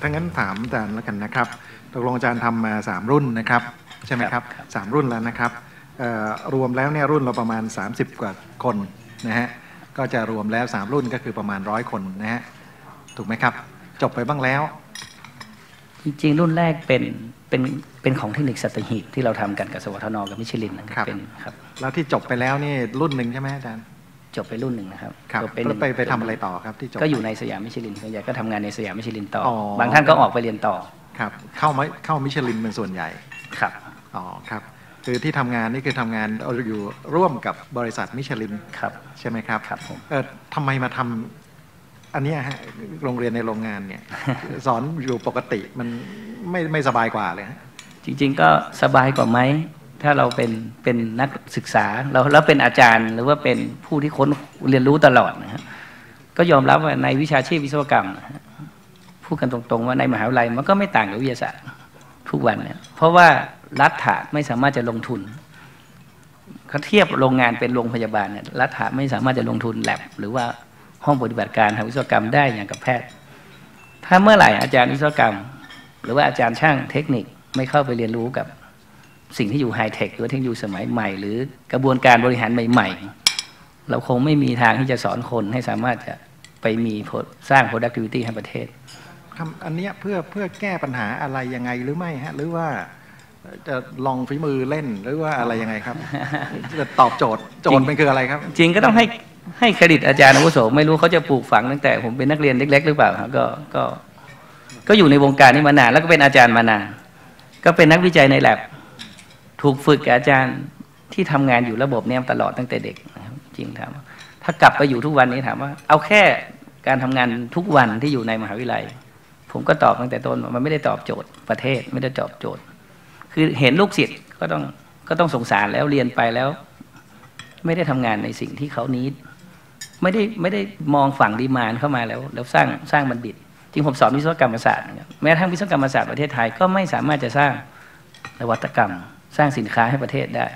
ถ้างั้นถามอาจารย์แล้วกันนะครับ ตกลงอาจารย์ทำมา 3 รุ่นนะครับใช่ไหมครับครับสามรุ่นแล้วนะครับเอ่อรวมแล้วเนี่ยรุ่นเราประมาณ 30 กว่าคนนะฮะก็จะรวมแล้ว 3 รุ่นก็คือประมาณร้อยคนนะฮะถูกไหมครับ จบไปบ้างแล้ว จริงๆ รุ่นแรกเป็นเป็นเป็นของเทคนิคสัตหีบที่เราทำกันกับสวทน.กับมิชลินนะคครัรับบเป็นครับแล้วที่จบไปแล้วนี่รุ่นหนึ่งใช่ไหมอาจารย์ จบไปรุ่นหนึ่งนะครับครับจบไปหนึ่งแล้วไปไปทำอะไรต่อครับที่จบก็อยู่ในสยามมิชลินส่วนใหญ่ก็ทำงานในสยามมิชลินต่ออ๋อบางท่านก็ออกไปเรียนต่อครับเข้ามาเข้ามิชลินเป็นส่วนใหญ่ครับอ๋อครับคือที่ทำงานนี่คือทำงานอยู่ร่วมกับบริษัทมิชลินครับใช่ไหมครับครับผมเออทำไมมาทำอันเนี้ยฮะโรงเรียนในโรงงานเนี่ย สอนอยู่ปกติมันไม่ไม่สบายกว่าเลยฮะจริง ๆ ก็สบายกว่าไหม ถ้าเราเป็นเป็นนักศึกษาเราแล้วเป็นอาจารย์ หรือว่าเป็นผู้ที่ค้นเรียนรู้ตลอดนะฮะก็ยอมรับว่าในวิชาชีพวิศวกรรมพูดกันตรงๆ ว่าในมหาวิทยาลัยมันก็ไม่ต่างกับวิทยาศาสตร์ทุกวันเนี่ยเพราะว่ารัฐะไม่สามารถจะลงทุนเขาเทียบโรงงานเป็นโรงพยาบาลเนี่ยรัฐะไม่สามารถจะลงทุนแลบหรือว่าห้องปฏิบัติการทางวิศวกรรมได้อย่างกับแพทย์ ถ้าเมื่อไหร่อาจารย์วิศวกรรม หรือว่าอาจารย์ช่างเทคนิคไม่เข้าไปเรียนรู้กับ สิ่งที่อยู่ไฮเทคหรือว่าเทคโนโลยีสมัยใหม่ หรือกระบวนการบริหารใหม่ ๆ เราคงไม่มีทางที่จะสอนคนให้สามารถจะไปมีผลสร้าง productivity ให้ประเทศทำอันเนี้ยเพื่อเพื่อแก้ปัญหาอะไรยังไงหรือไม่ฮะหรือว่าจะลองฝีมือเล่นหรือว่าอะไรยังไงครับจะตอบโจทย์โจทย์มันคืออะไรครับ จริงก็ต้องให้ให้เครดิตอาจารย์อาวุโสไม่รู้เขาจะปลูกฝังตั้งแต่ผมเป็นนักเรียนเล็ก ๆ หรือเปล่าครับก็ก็ก็อยู่ในวงการนี้มานานแล้วก็เป็นอาจารย์มานานก็เป็นนักวิจัยในแลบ ถูกฝึกอาจารย์ที่ทำงานอยู่ระบบเนี้ยตลอดตั้งแต่เด็กนะครับจริงถามว่าถ้ากลับไปอยู่ทุกวันนี้ถามว่า เอาแค่การทำงานทุกวันที่อยู่ในมหาวิทยาลัย ผมก็ตอบตั้งแต่ต้นมันไม่ได้ตอบโจทย์ประเทศไม่ได้ตอบโจทย์ คือเห็นลูกศิษย์ก็ต้องก็ต้องสงสารแล้วเรียนไปแล้ว ไม่ได้ทำงานในสิ่งที่เขานิดไม่ได้ไม่ได้มองฝั่งดีมานเข้ามาแล้ว แล้วสร้างสร้างบัณฑิตจริงผมสอนวิศวกรรมศาสตร์แม้ทั่งวิศวกรรมศาสตร์ประเทศไทยก็ไม่สามารถจะสร้างนวัตกรรม สร้างสินค้าให้ประเทศได้